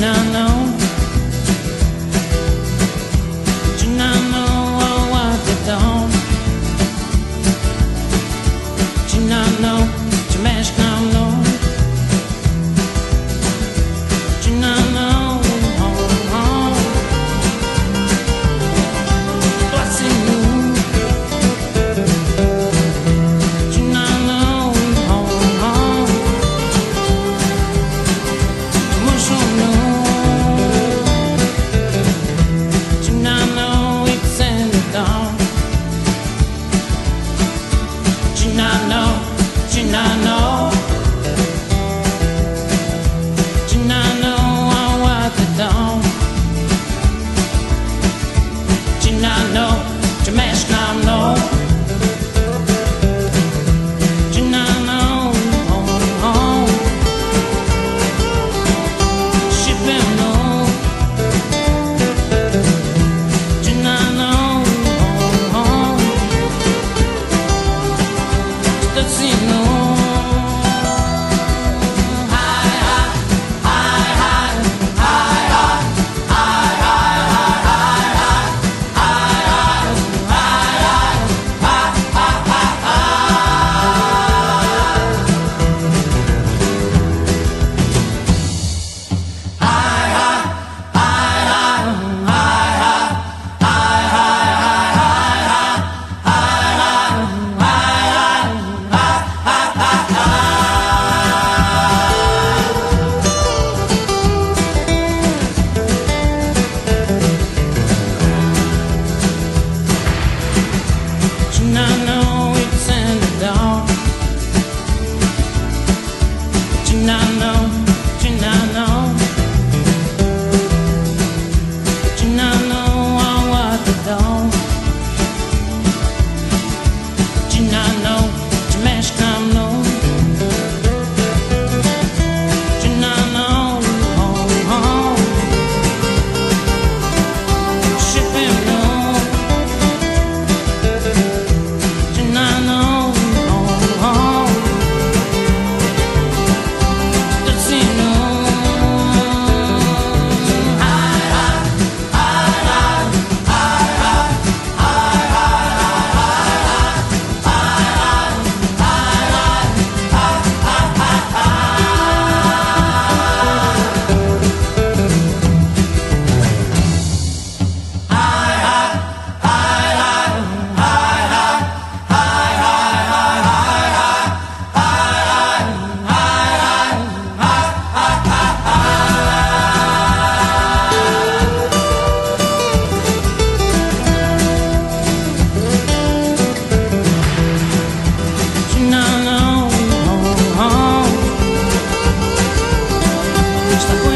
no, no. I know. Ποιος θα